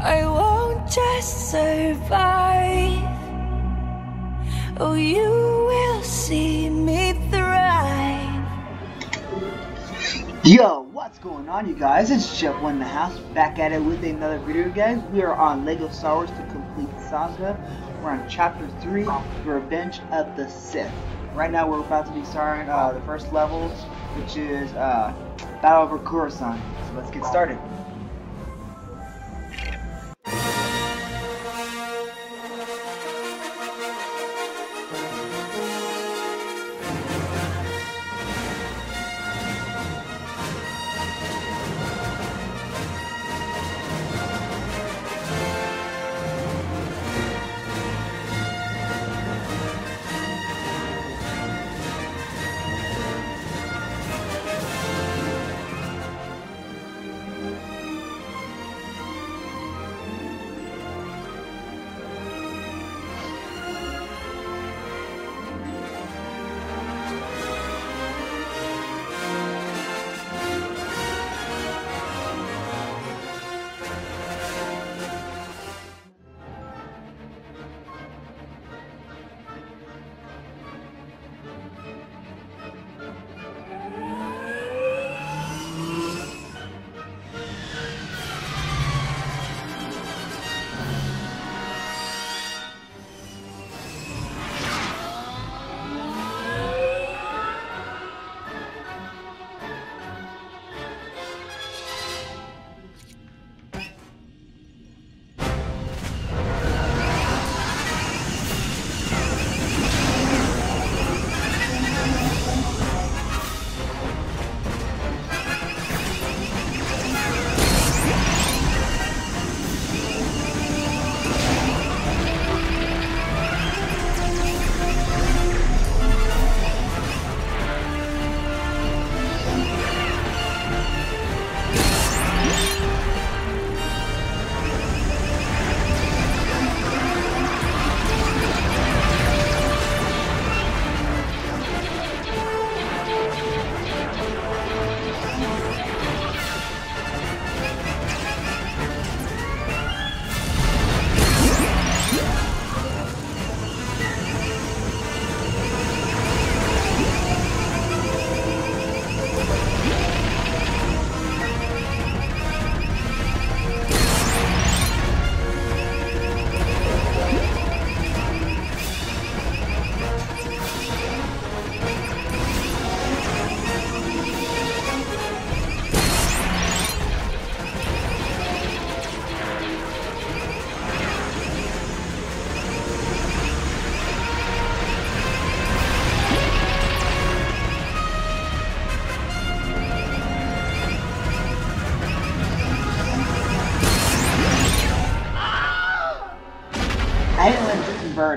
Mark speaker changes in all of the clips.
Speaker 1: I won't just survive. Oh, you will see me thrive.
Speaker 2: Yo, what's going on you guys? It's Jeff One in the house, back at it with another video guys. We are on LEGO Star Wars The Complete Saga. We're on Chapter 3, The Revenge of the Sith. Right now we're about to be starting uh, the first level, which is uh, Battle over Coruscant. So let's get started.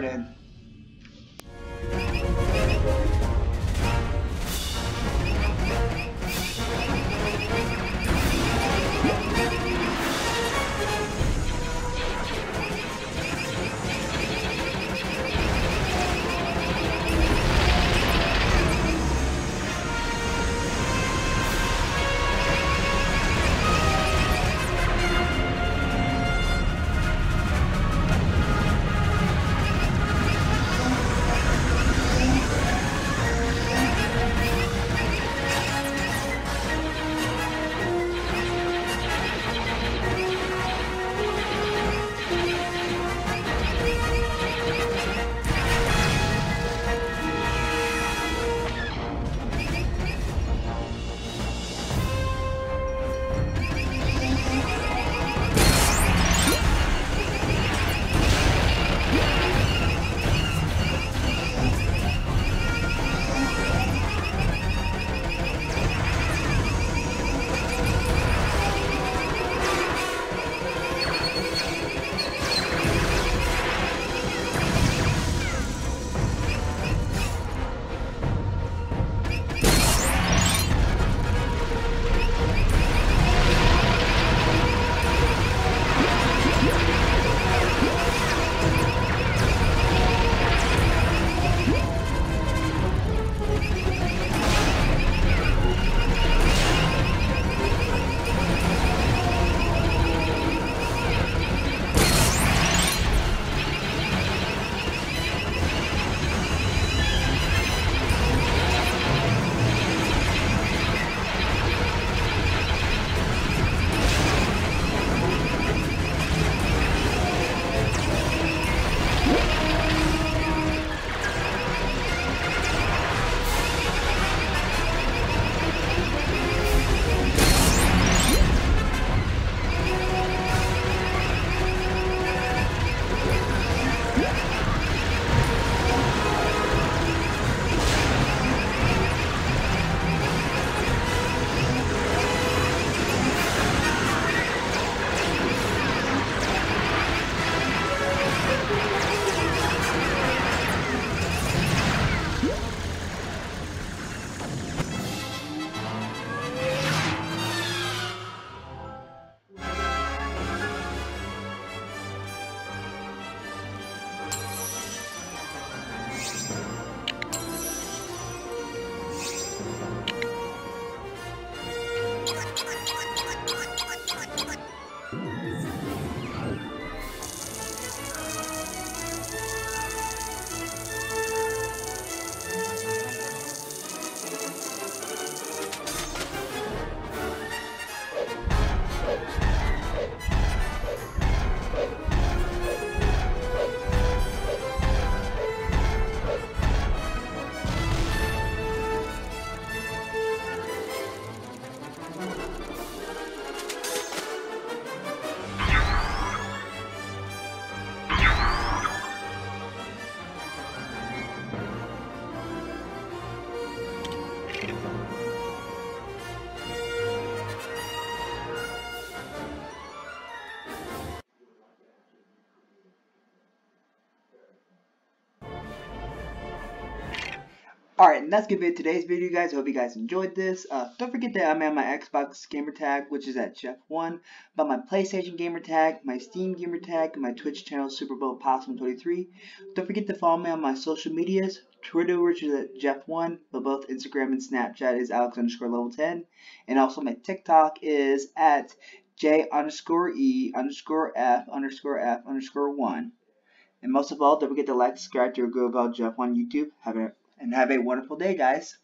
Speaker 2: Let Alright, and that's gonna be it today's video, guys. Hope you guys enjoyed this. Uh, don't forget that I'm on my Xbox gamer tag, which is at Jeff1, but my PlayStation gamer tag, my Steam gamer tag, and my Twitch channel, SuperbOpossum 23. Don't forget to follow me on my social medias. Twitter, which is at Jeff1, but both Instagram and Snapchat is Alex underscore level 10. And also my TikTok is at J underscore E underscore F underscore F underscore 1. And most of all, don't forget to like, subscribe to Go About Jeff on YouTube. Have a and have a wonderful day, guys.